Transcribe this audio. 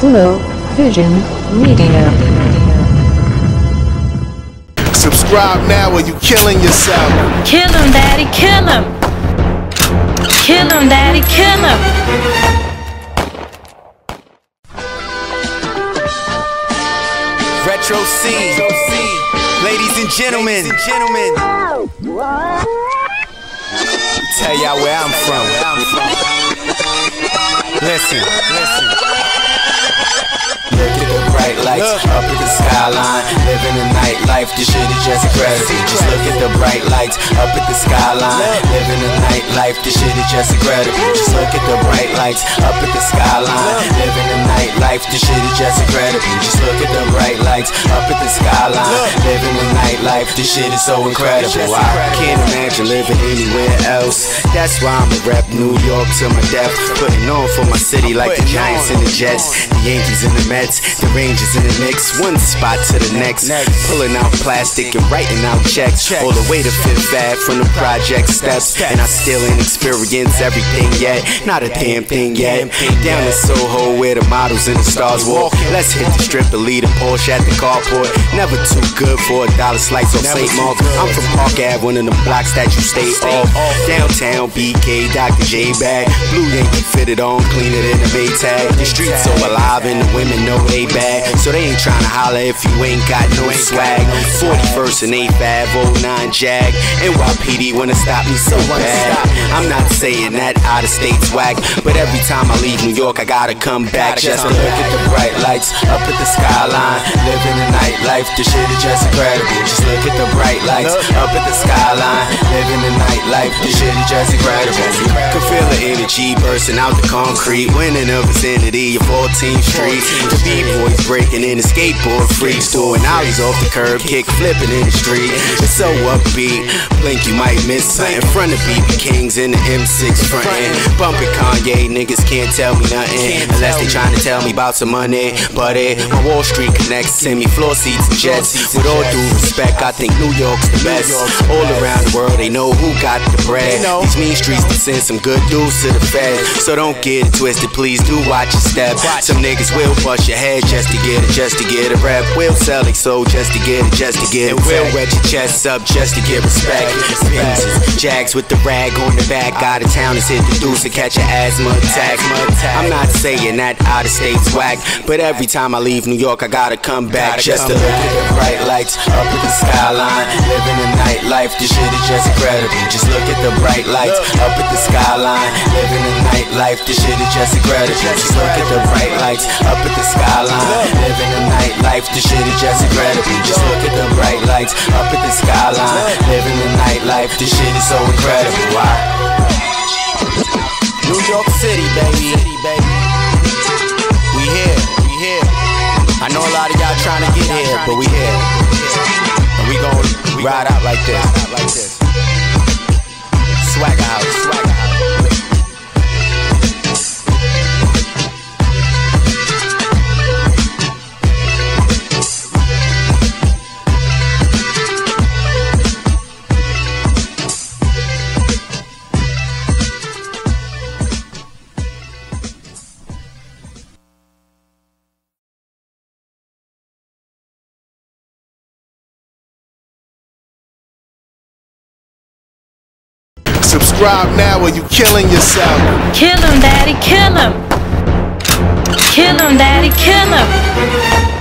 Flow Vision Media. Subscribe now or you killing yourself. Kill him, daddy, kill him. Kill him, daddy, kill him. Retro C. Ladies and gentlemen. Tell y'all where I'm from. Listen, listen. Look at the bright lights up at the skyline. Living the nightlife, this shit is just incredible. Just look at the bright lights up at the skyline. Living the nightlife, this shit is just incredible. Just look at the bright lights up at the skyline. Living the nightlife, this shit is just incredible. Just look at the bright lights up at the skyline. Living the nightlife, this shit is so incredible. I can't imagine living anywhere else. That's why I'ma rap New York to my death. Putting on for my city like the Giants and the Jets, the Yankees and the Mets, the Rangers and the Knicks. One spot to the next. Pulling out plastic and writing out checks. All the way to Fifth Ave from the project steps. And I still ain't experienced everything yet. Not a damn thing yet. Down in Soho where the models and the stars walk. Let's hit the strip and lead a Porsche at the carport. Never too good for a dollar slice on St. Mark. I'm from Park Ave, one of the blocks that you stay off. Downtown BK, Dr. J bag. Blue Yankee fitted on, cleaner than a Maytag. The streets so alive and the women know they bad. So they ain't tryna holler if you ain't got no swag. 41st and 8509 Jag. NYPD wanna stop me so bad. I'm not saying that out of state's whack, but every time I leave New York, I gotta come back just to look at the bright lights up at the skyline. Living the nightlife, this shit is just incredible. Just look at the bright lights up at the skyline. Living the nightlife, this shit is just incredible. Can feel the energy bursting out the concrete. When in the vicinity of 14th Street, the B-boys breaking in the skateboard freaks, doing ollies off the curb, kick flipping in the street. It's so upbeat, blink you might miss something. In front of BB Kings in the M6 frontin', bumping Kanye, niggas can't tell me nothing unless they trying to tell me about some money. But it, my Wall Street connects, send me floor seats and jets. With all due respect, I think New York's the best. All around the world, they know who got the bread. These mean streets can send some good dudes to the Fed. So don't get it twisted, please do watch your step. Some niggas will bust your head just to get it, just to get a rep. Will sell it so just to get it, just to get it. Will wet your chest up just to get respect. Benzes, Jags with the rag on the back. Out of town is hit the deuce to catch an asthma attack. I'm not saying that out of state's whack, but every time I leave New York, I gotta come back just to look at the bright lights up at the skyline. Living the nightlife, this shit is just incredible. Just look at the bright lights up at the skyline. Living the nightlife, this shit is just incredible. Just look at the bright lights up at the skyline. Living the nightlife, this shit is just incredible. Just look at the bright lights up at the skyline. Living the nightlife, this shit is so incredible. Why? New York City, baby. We here, we here. I know a lot of y'all trying to get here, but we here. And we gon' ride out like this. Subscribe now or you killing yourself. Kill him, daddy, kill him. Kill him, daddy, kill him.